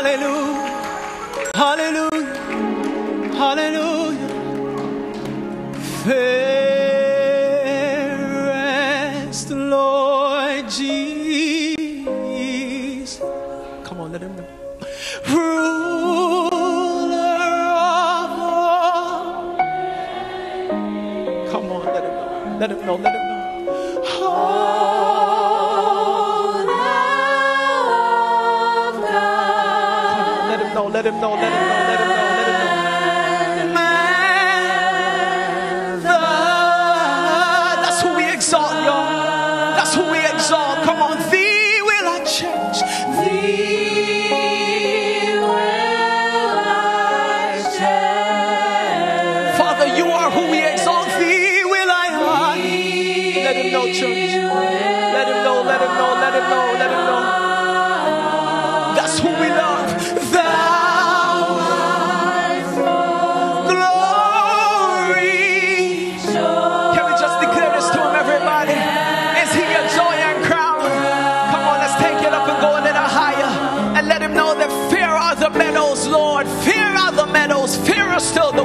Hallelujah. Hallelujah. Hallelujah. Fairest Lord Jesus. Come on, let him know. Ruler of all. Come on, let him know. Let him know. Let him know. Let him know, let him know, let him know, let him know, let him know. Man, the- That's who we exalt, y'all. That's who we exalt. Come on, thee will I church. Father, you are who we exalt. Thee will I. Let him know, church.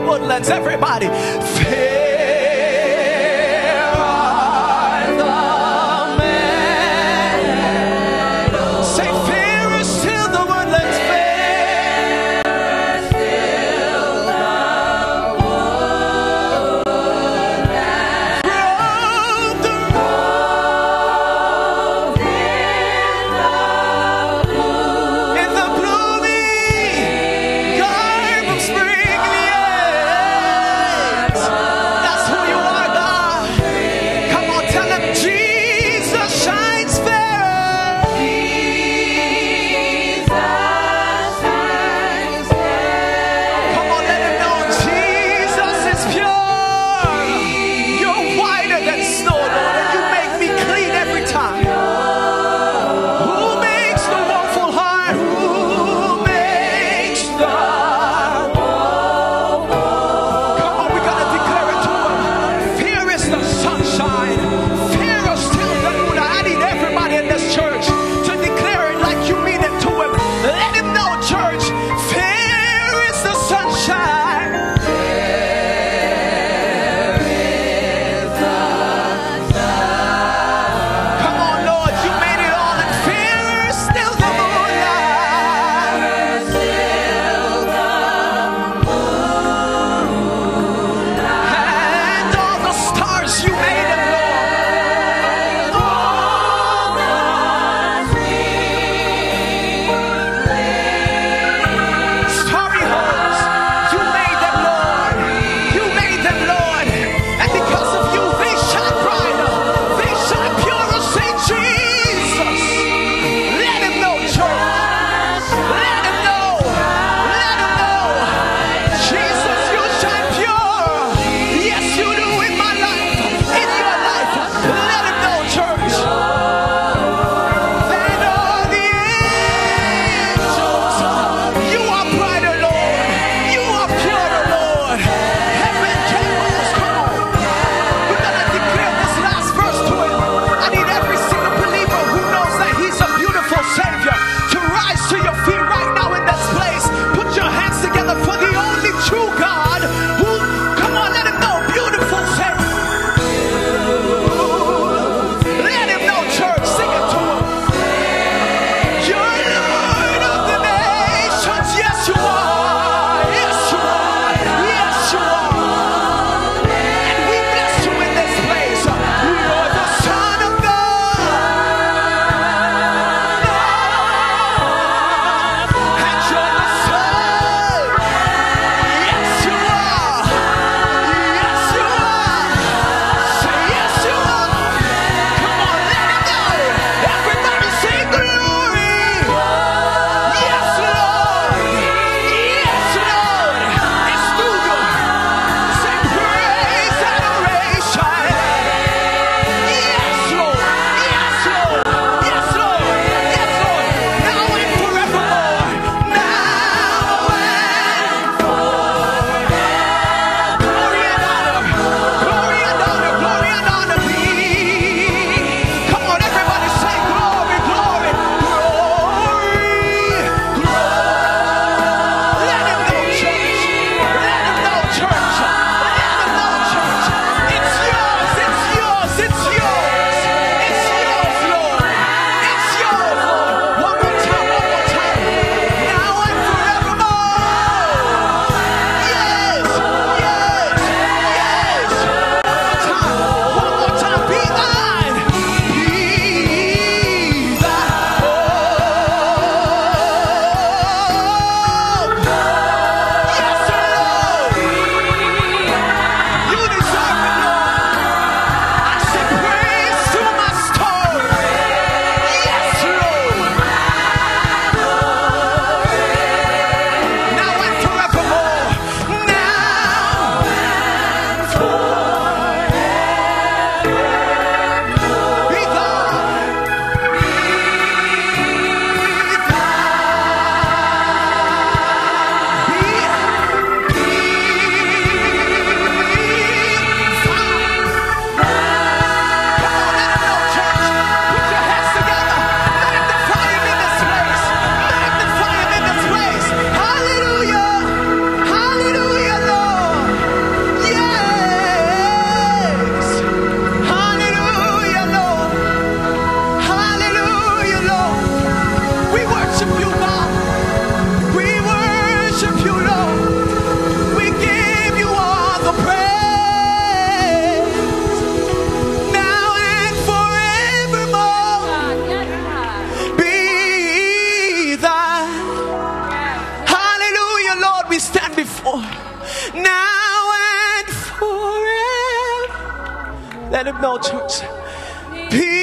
Woodlands. Everybody, Let him know, church.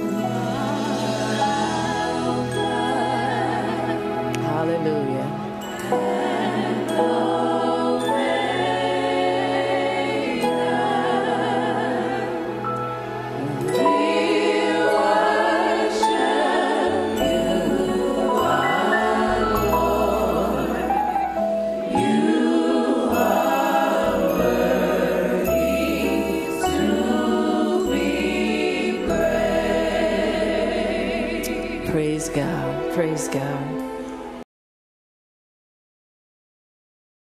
Praise God.